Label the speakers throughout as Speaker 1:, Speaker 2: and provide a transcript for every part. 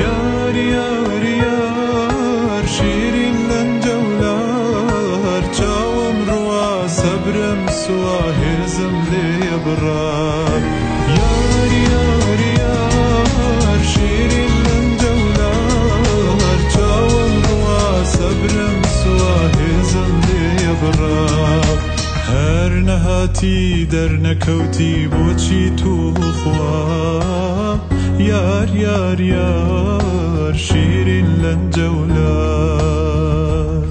Speaker 1: Yar yar yar şiirinden جولار چاوم روا سەبرم سووا هێزم لێ بڕار یار یار یار شیریندەم جولار چاوم روا سەبرم سووا هێزم لێ بڕار هەر نەهاتی دەرنەکەوتی بۆچی يار يار يار شيرين لەن جەولار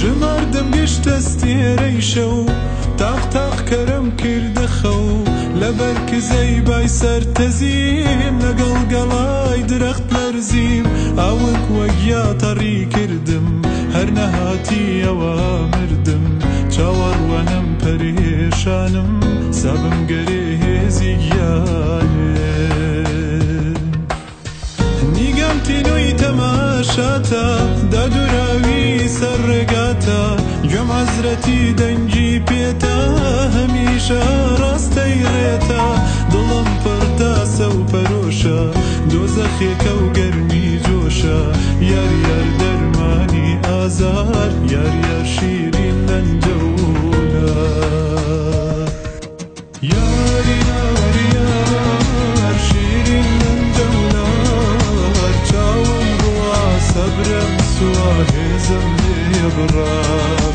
Speaker 1: ژماردم گەشتە ستێرەی شەو تاق تاق كرم کردە خەو لەبەر کزەی سر تزيم لقل قلاي درخت لرزيم اوك وەگیا تەڕی كردم هر نهاتي ئەوە مردم چاوەڕوەنم پەرێشانم سەبم گەرێ هێزی حەسرەتی دەنجی پێتە هەمیشە ڕاستەی ڕێتە دڵم پەرداسە و پەرۆشە دۆزەخێکە و گەرمی جۆشە یاریار دەرمانی ئازار یاریار شیرین نەنجەونە یاری
Speaker 2: سبرم سوا هزم لي برام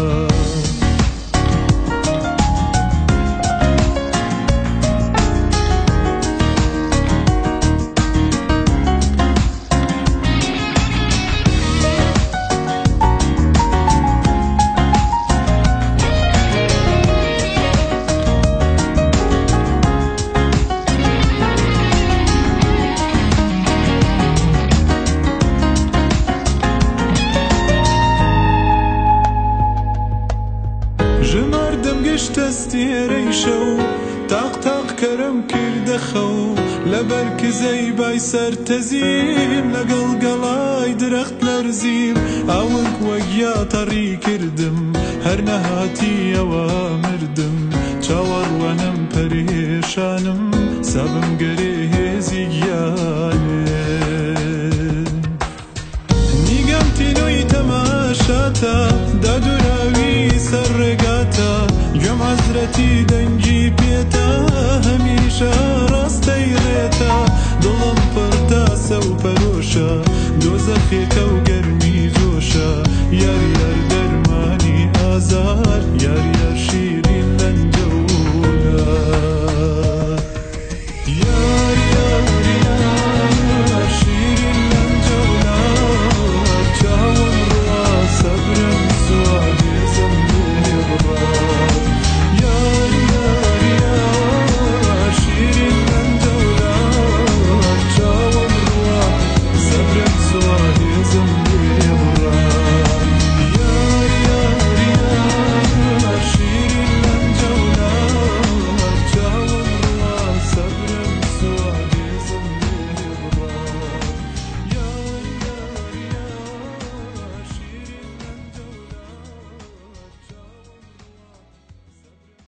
Speaker 1: پیشە و تاقتاق کەرم کردە خەو لە بەرکزەی بای سەرتەزیم لەگەڵ گەڵای درەخت لەرزیم ئەوەک وەگیا تەڕی کردم هەر نەهاتی ئەوە مردم چاوەڕوانم پەرێشانم سەبم گەرێ حەسرەتی دەنجی پێتە هەمیشە ڕاستەی رێتە دڵم پەرداسە و پەرۆشە دۆزەخێکە و گەرمی زۆشە یاریار دەرمانی ئازار یاریار شیرین